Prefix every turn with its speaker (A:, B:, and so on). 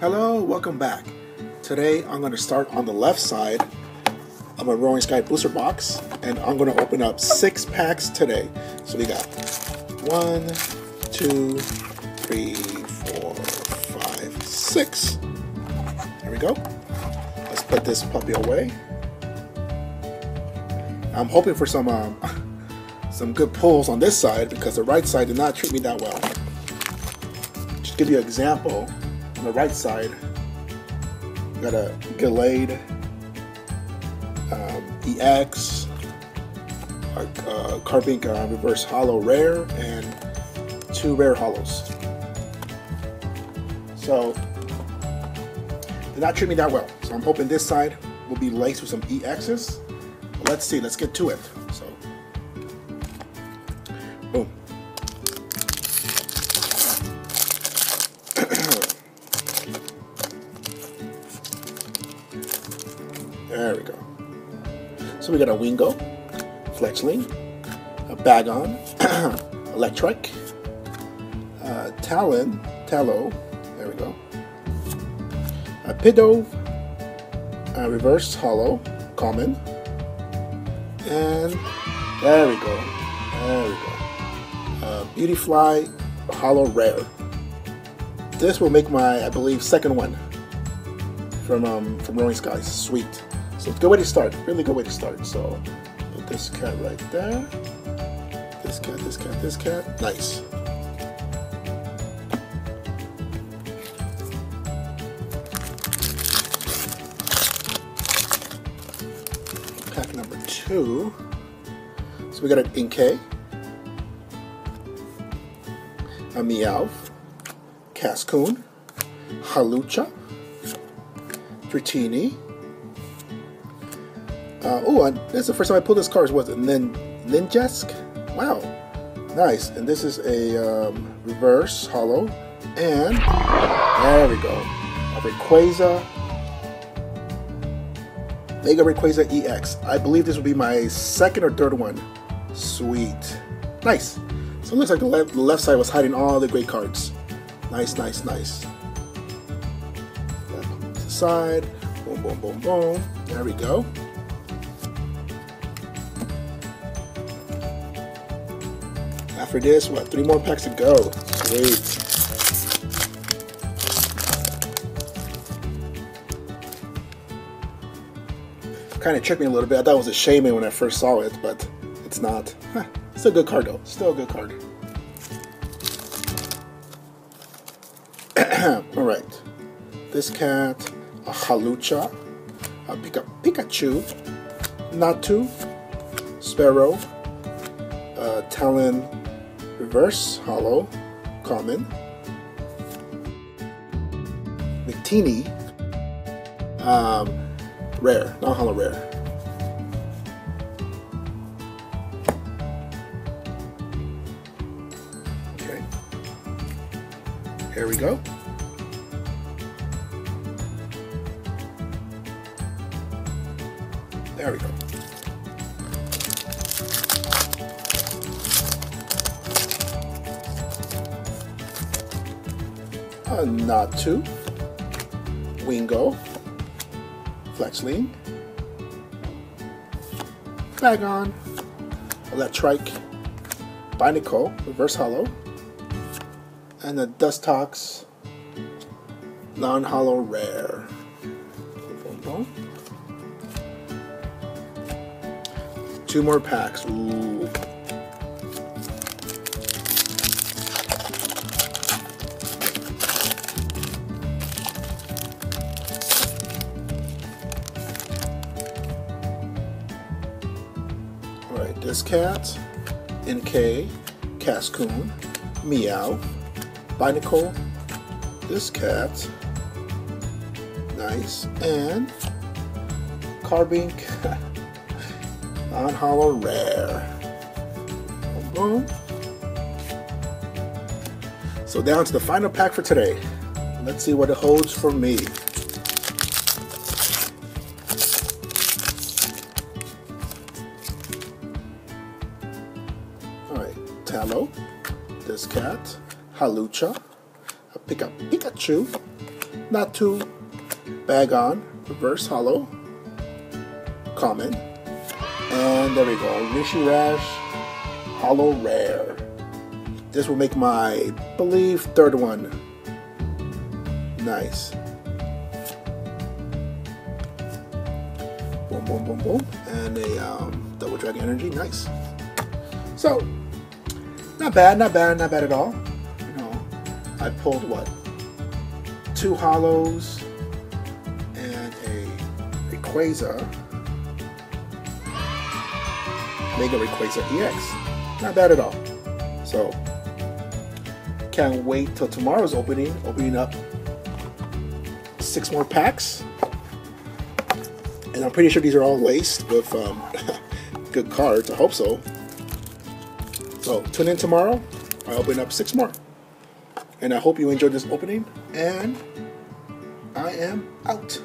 A: Hello, welcome back. Today I'm going to start on the left side of a Roaring Sky booster box and I'm going to open up six packs today. So we got one, two, three, four, five, six. There we go. Let's put this puppy away. I'm hoping for some um, some good pulls on this side because the right side did not treat me that well. Just give you an example on the right side, got a Gallade um, EX, a, a Reverse Hollow Rare, and two Rare Hollows. So, did not treat me that well. So I'm hoping this side will be laced with some EXs. let's see, let's get to it. So we got a Wingull, Fletchling, a Bagon, Electrike, uh, Talon, Tallow, there we go, a Pido, a Reverse Hollow, Common, and there we go, there we go, uh, Beautifly, Hollow Rare. This will make my, I believe, second one from um, from Roaring Skies. Sweet. So good way to start. Really good way to start. So put this cat right there. This cat, this cat, this cat. Nice. Pack number two. So we got an Inkay, a Meowth, Cascoon, Hawlucha, Dratini. Uh, oh, this is the first time I pulled this card. Was it Nin Ninjask? Wow, nice. And this is a um, reverse hollow, and there we go. A Rayquaza, Mega Rayquaza EX. I believe this will be my second or third one. Sweet, nice. So it looks like the left, the left side was hiding all the great cards. Nice, nice, nice side. Boom, boom, boom, boom. There we go. After this, what, three more packs to go. Sweet. Kind of tricked me a little bit. I thought it was a Shaymin when I first saw it, but it's not. Huh. Still a good card though. Still a good card. Alright. This cat a Hawlucha, a Pika Pikachu, Natu, Spearow, a Talon Reverse Hollow, Common, Victini, um, Rare, not Hollow Rare. Okay, here we go. There we go. Uh, A Natu, Wingull, Fletchling, Bagon, Electrike, Binacle, Reverse Hollow, and the Dustox Non-Hollow Rare. Boom, boom, boom. Two more packs. Ooh. This cat, Inkay, Cascoon, Meowth, Binacle, this cat, nice, and Carbink on hollow rare. Boom. So down to the final pack for today. Let's see what it holds for me. Tallow, this cat, Hawlucha, pick up Pikachu, Natu Bagon, reverse hollow, common, and there we go, Nishi hollow rare. This will make my, believe, third one. Nice. Boom, boom, boom, boom, and a um, double dragon energy, nice. So, not bad, not bad, not bad at all. You know, I pulled what? Two hollows and a Rayquaza. Mega Rayquaza EX. Not bad at all. So, can't wait till tomorrow's opening, opening up six more packs. And I'm pretty sure these are all laced with um, good cards. I hope so. So tune in tomorrow. I open up six more. And I hope you enjoyed this opening. And I am out.